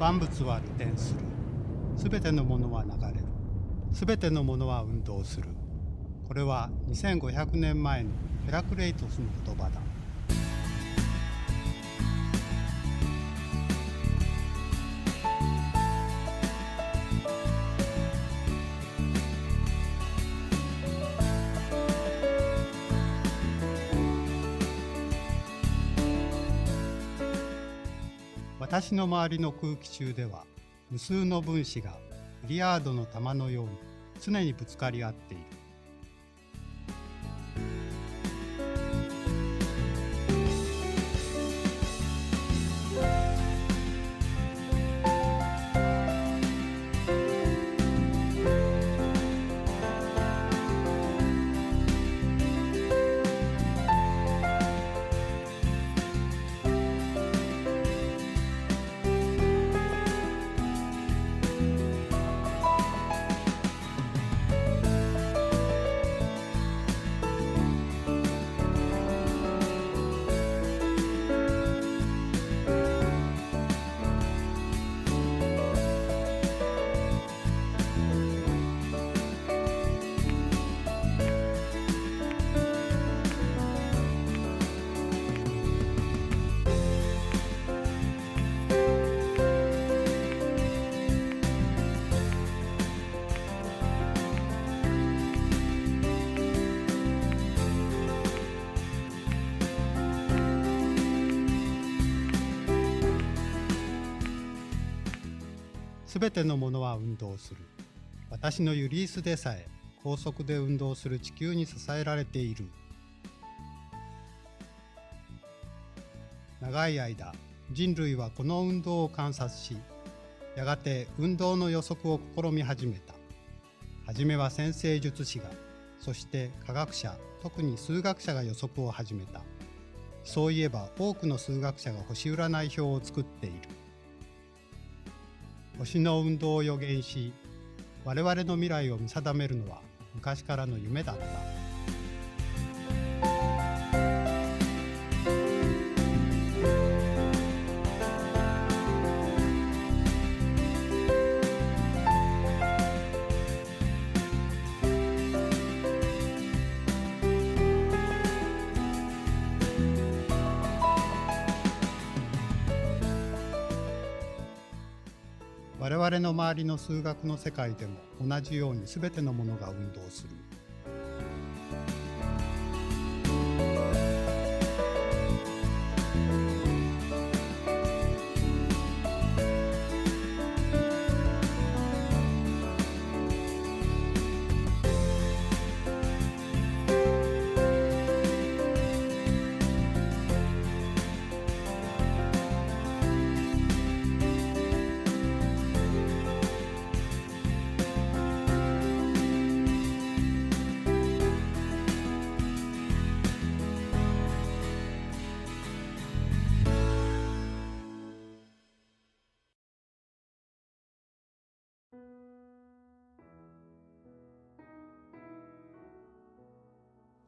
万物は流転する。すべてのものは流れる。すべてのものは運動する。これは2500年前のヘラクレイトスの言葉だ。私の周りの空気中では無数の分子がビリヤードの玉のように常にぶつかり合っている。べてのものは運動する。私のユリースでさえ高速で運動する地球に支えられている。長い間人類はこの運動を観察しやがて運動の予測を試み始めた。はじめは先生術師がそして科学者特に数学者が予測を始めた。そういえば多くの数学者が星占い表を作っている。星の運動を予言し我々の未来を見定めるのは昔からの夢だった。我々の周りの数学の世界でも同じように全てのものが運動する。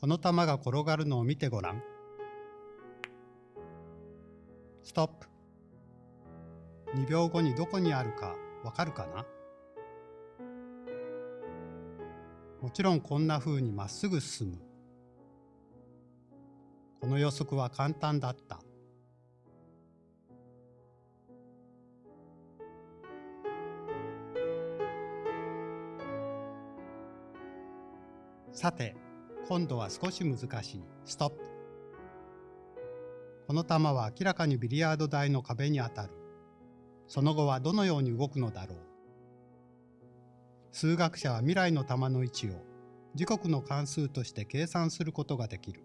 この玉が転がるのを見てごらん。ストップ。2秒後にどこにあるかわかるかな？もちろんこんな風にまっすぐ進む。この予測は簡単だった。さて、今度は少し難しい。ストップ。この球は明らかにビリヤード台の壁に当たる。その後はどのように動くのだろう。数学者は未来の球の位置を時刻の関数として計算することができる。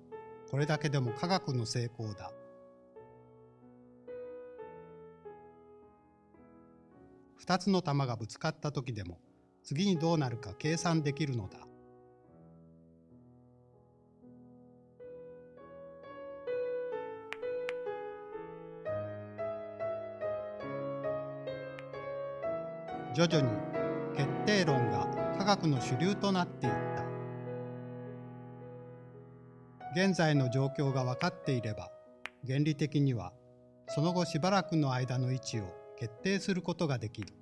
これだけでも科学の成功だ。二つの球がぶつかった時でも次にどうなるか計算できるのだ。徐々に決定論が科学の主流となっていった。現在の状況が分かっていれば原理的にはその後しばらくの間の位置を決定することができる。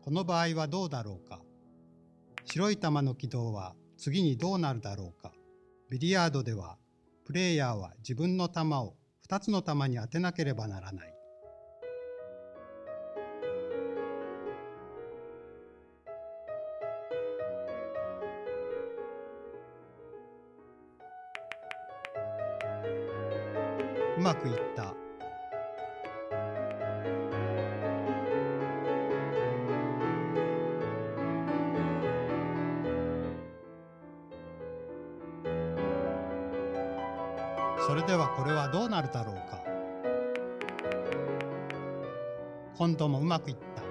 この場合はどうだろうか。白い球の軌道は次にどうなるだろうか。ビリヤードではプレイヤーは自分の球を二つの玉に当てなければならない。うまくいった。それではこれはどうなるだろうか。今度もうまくいった。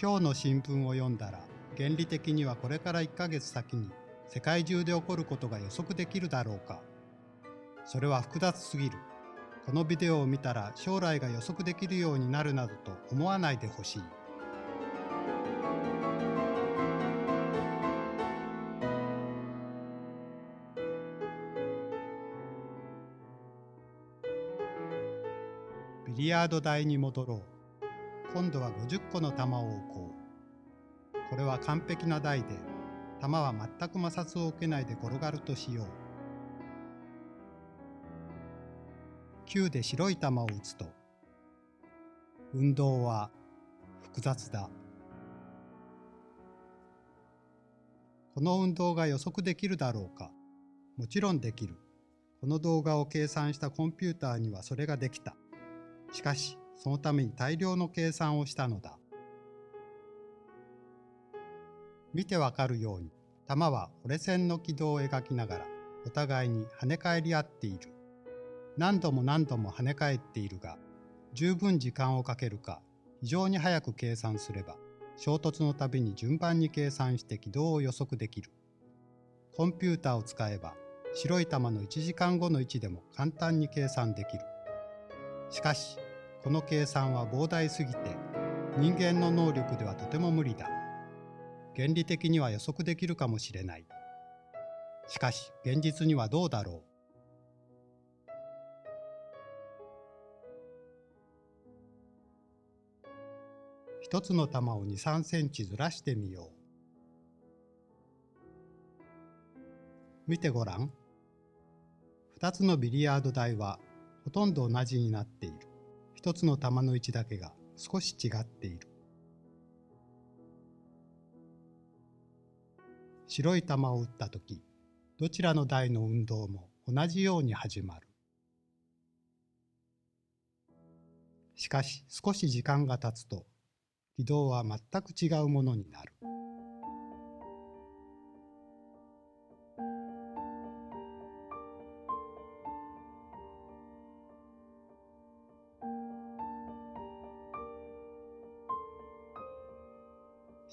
今日の新聞を読んだら原理的にはこれから1ヶ月先に世界中で起こることが予測できるだろうか。それは複雑すぎる。このビデオを見たら将来が予測できるようになるなどと思わないでほしい。ビリヤード台に戻ろう。今度は50個の球を置こう。これは完璧な台で、球は全く摩擦を受けないで転がるとしよう。球で白い球を打つと運動は複雑だ。この運動が予測できるだろうか。もちろんできる。この動画を計算したコンピューターにはそれができた。しかしそのために大量の計算をしたのだ。見てわかるように球は折れ線の軌道を描きながらお互いに跳ね返り合っている。何度も何度も跳ね返っているが、十分時間をかけるか、非常に早く計算すれば、衝突のたびに順番に計算して軌道を予測できる。コンピューターを使えば、白い球の1時間後の位置でも簡単に計算できる。しかし、この計算は膨大すぎて、人間の能力ではとても無理だ。原理的には予測できるかもしれない。しかし、現実にはどうだろう。一つの玉を2、3センチずらしてみよう。見てごらん。二つのビリヤード台はほとんど同じになっている。一つの玉の位置だけが少し違っている。白い玉を打ったとき、どちらの台の運動も同じように始まる。しかし少し時間が経つと軌道は全く違うものになる。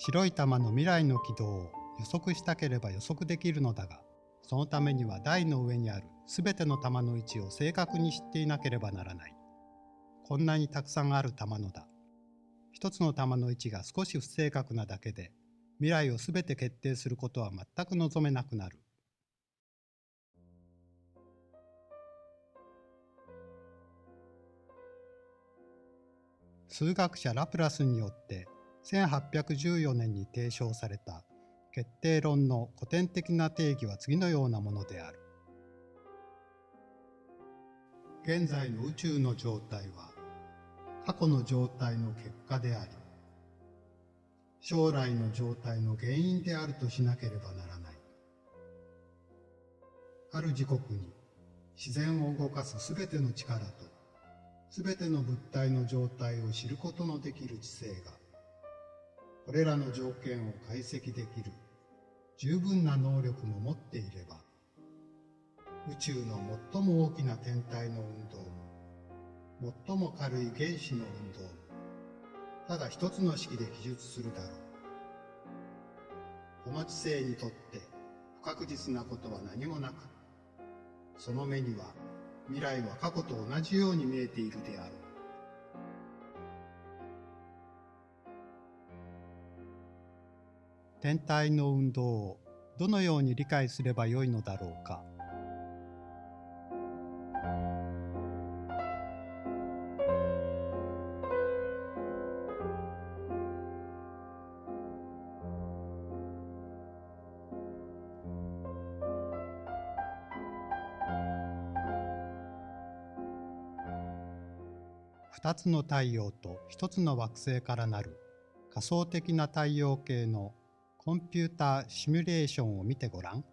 白い玉の未来の軌道を予測したければ予測できるのだが、そのためには台の上にあるすべての玉の位置を正確に知っていなければならない。こんなにたくさんある玉のだ。一つの玉の位置が少し不正確なだけで未来をすべて決定することは全く望めなくなる。数学者ラプラスによって1814年に提唱された決定論の古典的な定義は次のようなものである。現在の宇宙の状態は過去の状態の結果であり、将来の状態の原因であるとしなければならない。ある時刻に自然を動かすすべての力とすべての物体の状態を知ることのできる知性が、これらの条件を解析できる十分な能力も持っていれば、宇宙の最も大きな天体の運動最も軽い原子の運動。ただ一つの式で記述するだろう。この知性にとって不確実なことは何もなくその目には未来は過去と同じように見えているであろう。天体の運動をどのように理解すればよいのだろうか。2つの太陽と1つの惑星からなる仮想的な太陽系のコンピューターシミュレーションを見てごらん。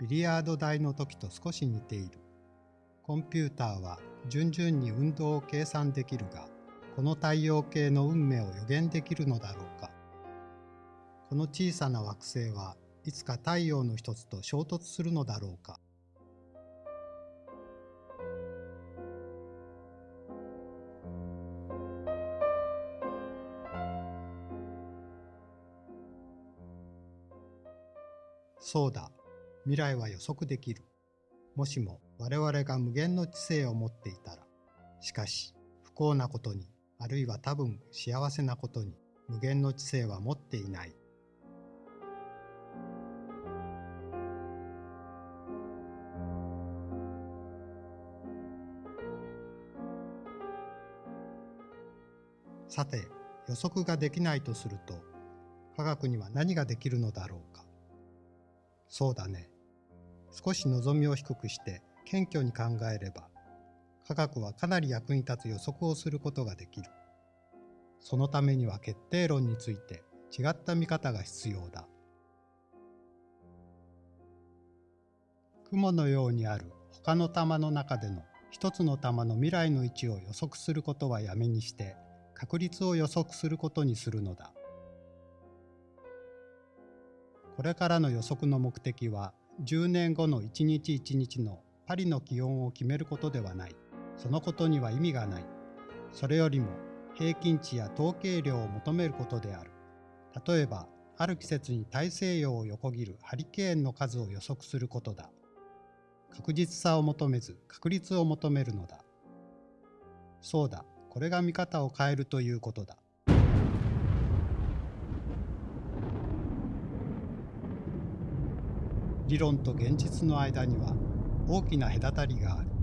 ビリヤード台の時と少し似ている。コンピューターは順々に運動を計算できるが、この太陽系の運命を予言できるのだろうか。この小さな惑星はいつか太陽の一つと衝突するのだろうか。そうだ、未来は予測できる。もしも我々が無限の知性を持っていたら、しかし不幸なことに、あるいは多分幸せなことに、無限の知性は持っていない。さて、予測ができないとすると、科学には何ができるのだろうか。そうだね。少し望みを低くして謙虚に考えれば、科学はかなり役に立つ予測をすることができる。そのためには決定論について違った見方が必要だ。雲のようにある他の玉の中での一つの玉の未来の位置を予測することはやめにして確率を予測することにするのだ。これからの予測の目的は10年後の一日一日のパリの気温を決めることではない。そのことには意味がない。それよりも平均値や統計量を求めることである。例えば、ある季節に大西洋を横切るハリケーンの数を予測することだ。確実さを求めず確率を求めるのだ。そうだ、これが見方を変えるということだ。理論と現実の間には大きな隔たりがある。